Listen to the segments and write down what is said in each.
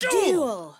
Duel! Duel.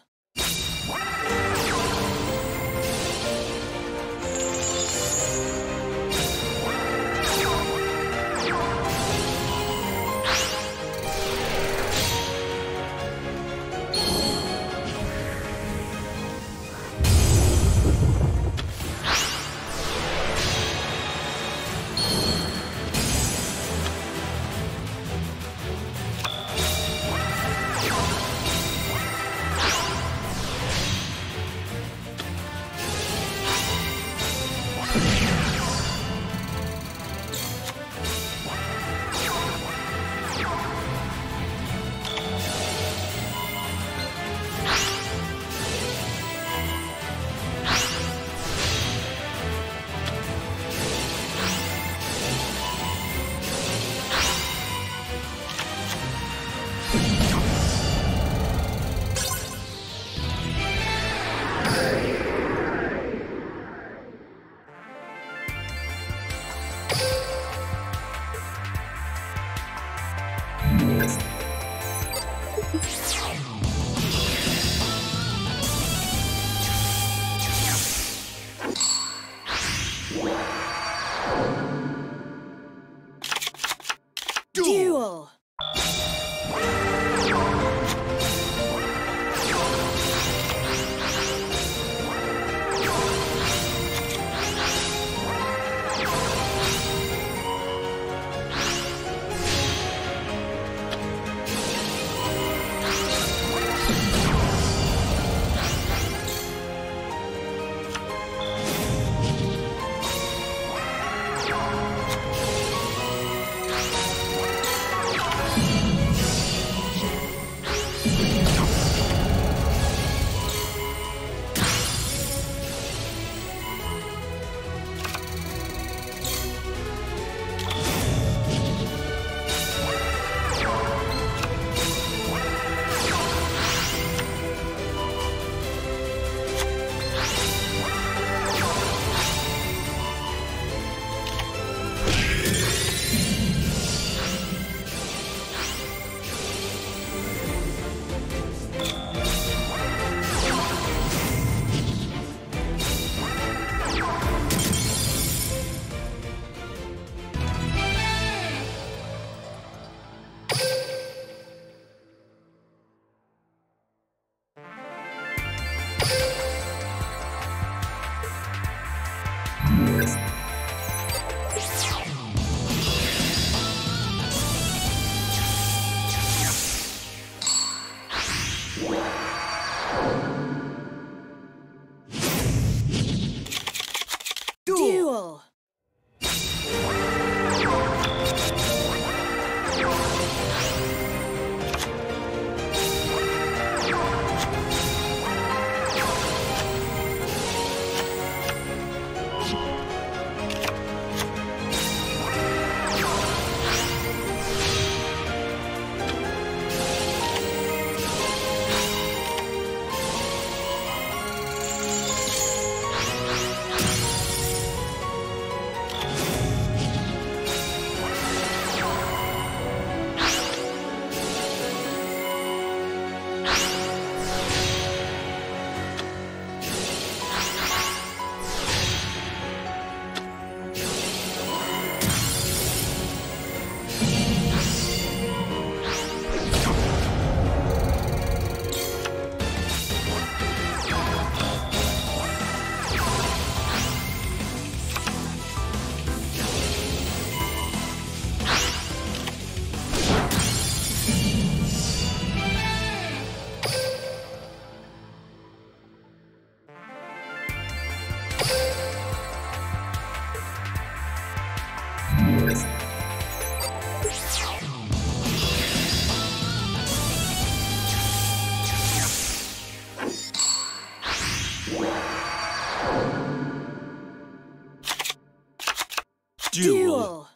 Thank you. Duel. Duel. Duel.